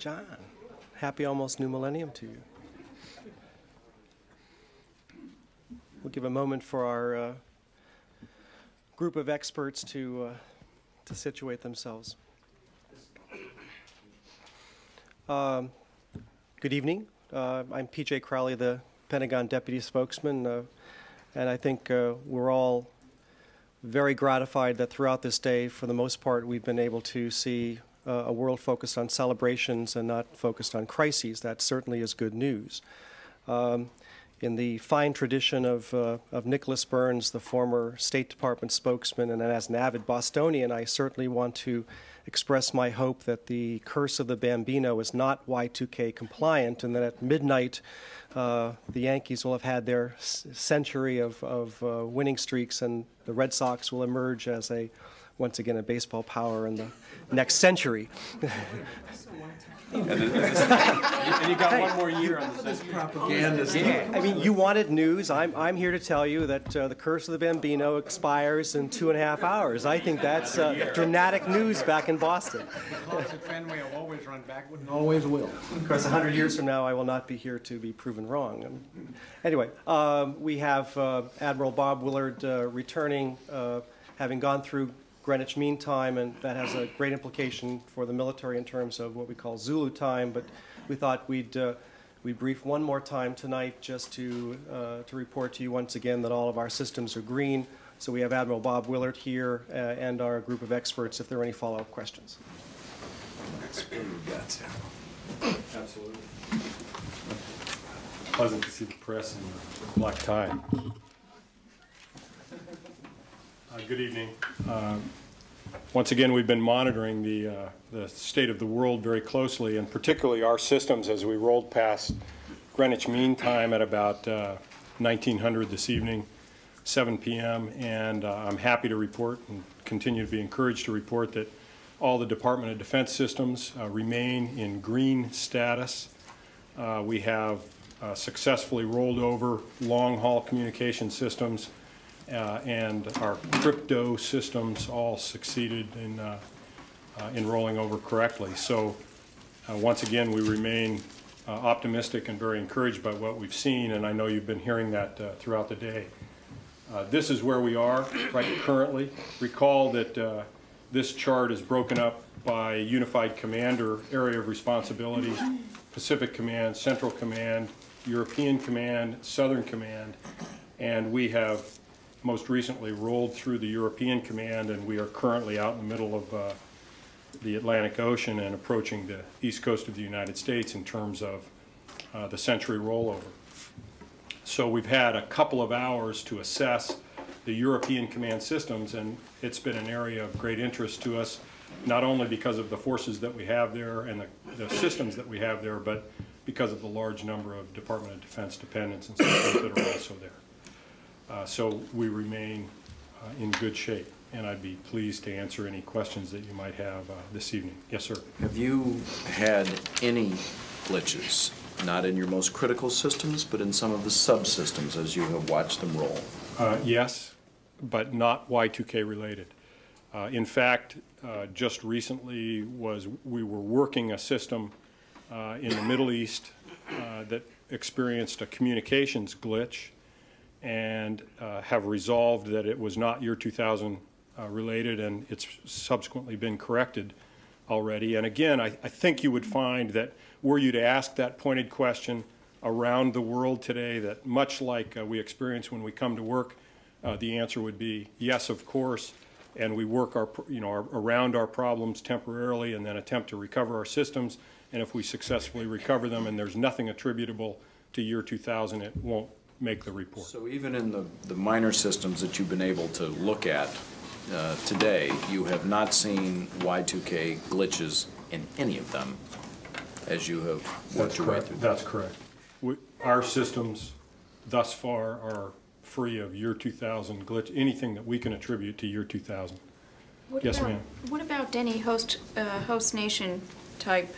John, happy almost new millennium to you. We'll give a moment for our uh, group of experts to, uh, to situate themselves. Um, good evening. Uh, I'm PJ Crowley, the Pentagon Deputy Spokesman, uh, and I think uh, we're all very gratified that throughout this day, for the most part, we've been able to see uh, a world focused on celebrations and not focused on crises. That certainly is good news. Um, in the fine tradition of, uh, of Nicholas Burns, the former State Department spokesman, and as an avid Bostonian, I certainly want to express my hope that the curse of the Bambino is not Y2K compliant and that at midnight uh, the Yankees will have had their century of, of uh, winning streaks and the Red Sox will emerge as a once again a baseball power in the next century. and, you got one more year on this propaganda. I mean, you wanted news. I'm, I'm here to tell you that uh, the Curse of the Bambino expires in two and a half hours. I think that's uh, dramatic news back in Boston. Fenway will always run back, and always will. Of course, 100 years from now, I will not be here to be proven wrong. Um, anyway, um, we have uh, Admiral Bob Willard uh, returning, uh, having gone through Greenwich Mean Time, and that has a great implication for the military in terms of what we call Zulu time. But we thought we'd uh, we brief one more time tonight just to uh, to report to you once again that all of our systems are green. So we have Admiral Bob Willard here uh, and our group of experts if there are any follow-up questions. Absolutely. Pleasant to see the press in black tie. Uh, good evening. Uh, once again, we've been monitoring the, uh, the state of the world very closely, and particularly our systems as we rolled past Greenwich Mean Time at about 1900 uh, this evening, 7 p.m. And uh, I'm happy to report and continue to be encouraged to report that all the Department of Defense systems uh, remain in green status. we have successfully rolled over long-haul communication systems uh, and our crypto systems all succeeded in, uh, uh, over correctly. So uh, once again, we remain uh, optimistic and very encouraged by what we've seen, and I know you've been hearing that throughout the day. this is where we are right currently. Recall that this chart is broken up by unified commander area of responsibility, Pacific Command, Central Command, European Command, Southern Command, and we have most recently rolled through the European Command, and we are currently out in the middle of uh, the Atlantic Ocean and approaching the east coast of the United States in terms of uh, the century rollover. So we've had a couple of hours to assess the European command systems, and it's been an area of great interest to us, not only because of the forces that we have there and the, the systems that we have there, but because of the large number of Department of Defense dependents and systems that are also there. Uh, so we remain uh, in good shape, and I'd be pleased to answer any questions that you might have uh, this evening. Yes, sir. Have you had any glitches, not in your most critical systems, but in some of the subsystems as you have watched them roll? Uh, yes, but not Y2K related. Uh, in fact, uh, just recently was we were working a system in the Middle East that experienced a communications glitch and uh, have resolved that it was not year 2000 uh, related and it's subsequently been corrected already. And again, I, I, think you would find that were you to ask that pointed question around the world today, that much like uh, we experience when we come to work, uh, the answer would be yes, of course. And we work our, you know, our, around our problems temporarily and then attempt to recover our systems. And if we successfully recover them and there's nothing attributable to year 2000, it won't make the report. So even in the, the minor systems that you've been able to look at uh, today, you have not seen Y2K glitches in any of them as you have worked That's your correct. way through That's correct. We, our systems thus far are free of year 2000 glitch, anything that we can attribute to year 2000. What yes, ma'am. What about any host, uh, host nation type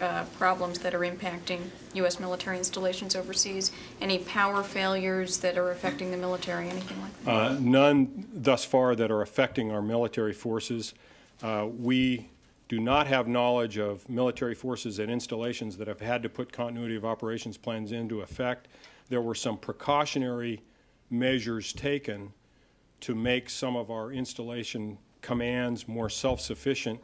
uh, problems that are impacting U.S. military installations overseas? Any power failures that are affecting the military, anything like that? Uh, none thus far that are affecting our military forces. Uh, we do not have knowledge of military forces and installations that have had to put continuity of operations plans into effect. There were some precautionary measures taken to make some of our installation commands more self-sufficient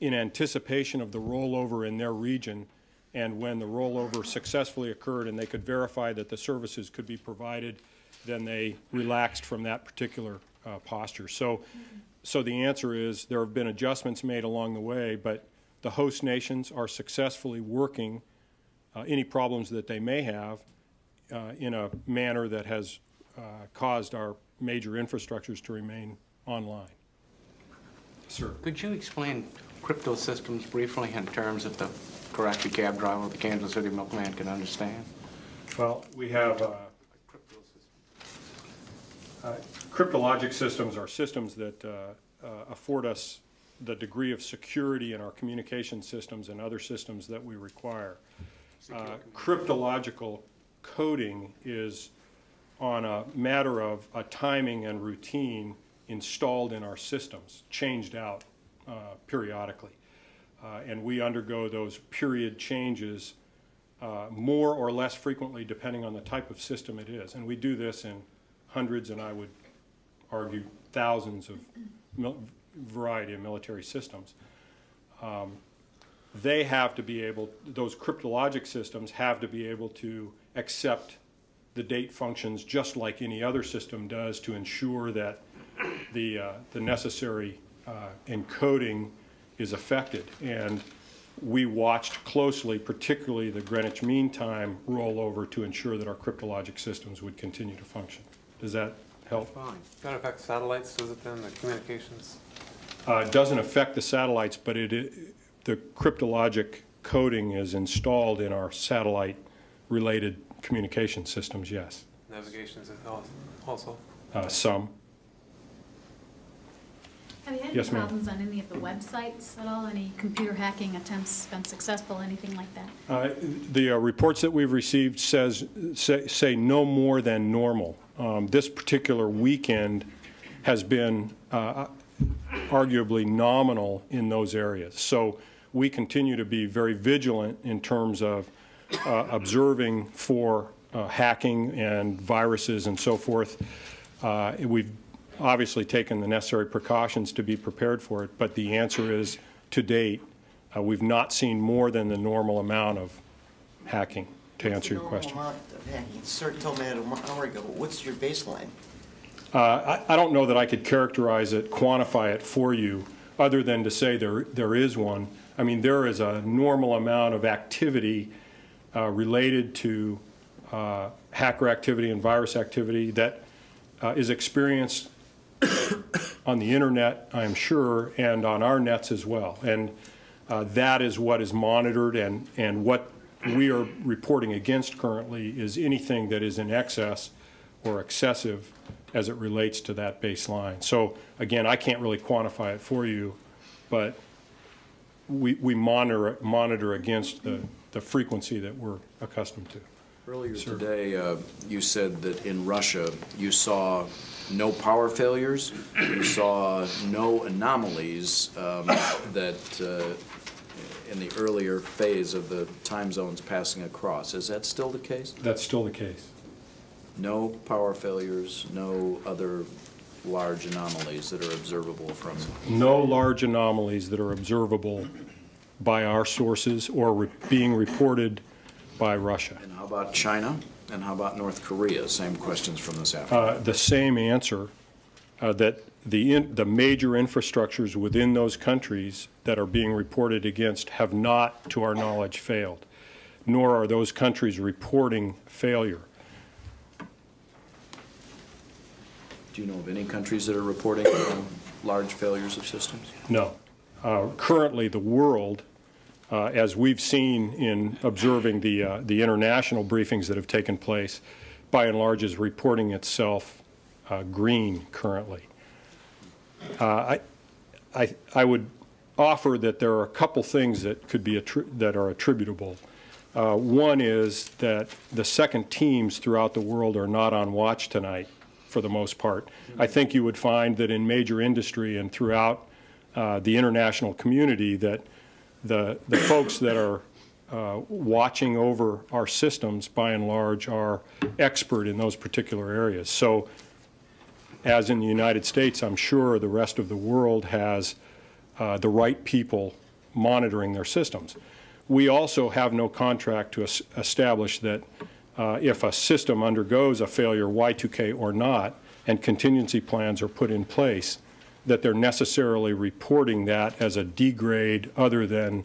in anticipation of the rollover in their region. And when the rollover successfully occurred and they could verify that the services could be provided, then they relaxed from that particular uh, posture. So, so the answer is there have been adjustments made along the way, but the host nations are successfully working uh, any problems that they may have uh, in a manner that has uh, caused our major infrastructures to remain online. Sir. Could you explain crypto systems briefly in terms of the Karachi cab driver, the Kansas City milkman can understand? Well, we have uh, uh, cryptologic systems are systems that uh, uh, afford us the degree of security in our communication systems and other systems that we require. Uh, Cryptological coding is on a matter of a timing and routine installed in our systems, changed out periodically. Uh, and we undergo those period changes uh, more or less frequently depending on the type of system it is. And we do this in hundreds and I would argue thousands of variety of military systems. Um, they have to be able, those cryptologic systems have to be able to accept the date functions just like any other system does to ensure that the, uh, the necessary uh, encoding is affected. And we watched closely, particularly the Greenwich Mean Time rollover to ensure that our cryptologic systems would continue to function. Does that help? Fine. That affect satellites, does it then, the communications? Uh, It doesn't affect the satellites, but it, it- the cryptologic coding is installed in our satellite-related communication systems, yes. Navigations is also? Uh, Some. Have you had Yes, any problems on any of the websites at all? Any computer hacking attempts been successful, anything like that? Uh, The uh, reports that we've received says, say say no more than normal. Um, This particular weekend has been uh, arguably nominal in those areas. So we continue to be very vigilant in terms of uh, observing for uh, hacking and viruses and so forth. Uh, We've obviously taken the necessary precautions to be prepared for it, but the answer is, to date, uh, we've not seen more than the normal amount of hacking, to answer your question. What's normal amount of hacking? Sir told me that an hour ago. What's your baseline? Uh, I I don't know that I could characterize it, quantify it for you, other than to say there there is one. I mean, there is a normal amount of activity uh, related to uh, hacker activity and virus activity that uh, is experienced on the internet, I am sure, and on our nets as well. And uh, that is what is monitored, and, and what we are reporting against currently is anything that is in excess or excessive as it relates to that baseline. So again, I can't really quantify it for you, but we, we monitor, monitor against the, the frequency that we're accustomed to. Earlier today, uh, you said that in Russia, you saw no power failures, you saw no anomalies um, that, uh, in the earlier phase of the time zones passing across. Is that still the case? That's still the case. No power failures, no other large anomalies that are observable from, No large anomalies that are observable by our sources or re- being reported by Russia. and how about China? And how about North Korea? Same questions from this afternoon. Uh, The same answer, uh, that the, in- the major infrastructures within those countries that are being reported against have not, to our knowledge, failed, nor are those countries reporting failure. Do you know of any countries that are reporting um, large failures of systems? No. Uh, Currently, the world, uh, as we've seen in observing the, uh, the international briefings that have taken place, by and large is reporting itself uh, green currently. Uh, I, I, I would offer that there are a couple things that could be, that are attributable. Uh, One is that the second teams throughout the world are not on watch tonight, for the most part. I think you would find that in major industry and throughout uh, the international community that the, the folks that are uh, watching over our systems, by and large, are expert in those particular areas. So as in the United States, I'm sure the rest of the world has uh, the right people monitoring their systems. We also have no contract to es- establish that uh, if a system undergoes a failure, Y2K or not, and contingency plans are put in place, that they're necessarily reporting that as a degrade other than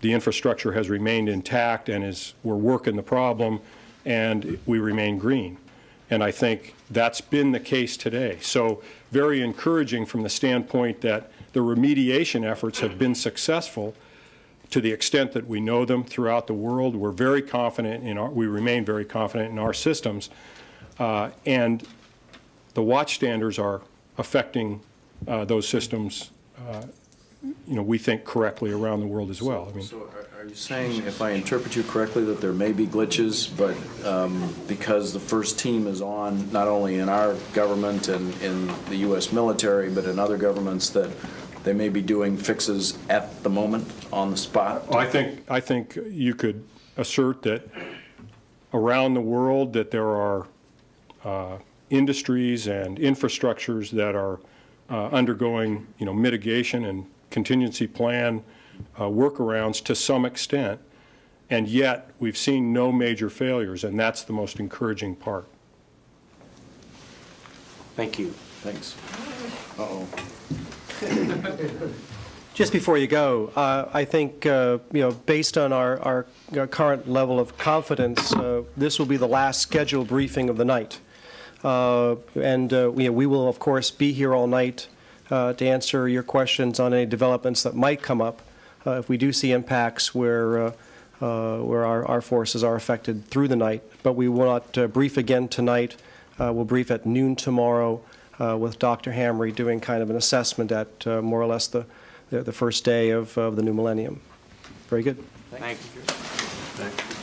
the infrastructure has remained intact and is, we're working the problem and we remain green. And I think that's been the case today. So very encouraging from the standpoint that the remediation efforts have been successful to the extent that we know them throughout the world. We're very confident in our, we remain very confident in our systems. Uh, and the watch standards are affecting uh, those systems, uh, you know, we think correctly around the world as well. I mean, So are- are you saying, if I interpret you correctly, that there may be glitches, but um, because the first team is on, not only in our government and in the U.S. military, but in other governments, that they may be doing fixes at the moment, on the spot? I think, I think you could assert that around the world that there are uh, industries and infrastructures that are undergoing, you know, mitigation and contingency plan uh, workarounds to some extent, and yet we've seen no major failures, and that's the most encouraging part. Thank you. Thanks. Uh-oh. Just before you go, uh, I think, uh, you know, based on our, our our current level of confidence, uh, this will be the last scheduled briefing of the night. Uh, And uh, we we will, of course, be here all night uh, to answer your questions on any developments that might come up. Uh, If we do see impacts where, uh, uh, where our our forces are affected through the night, but we will not uh, brief again tonight. Uh, We'll brief at noon tomorrow uh, with Dr. Hamre doing kind of an assessment at uh, more or less the, the the first day of of the new millennium. Very good. Thank you.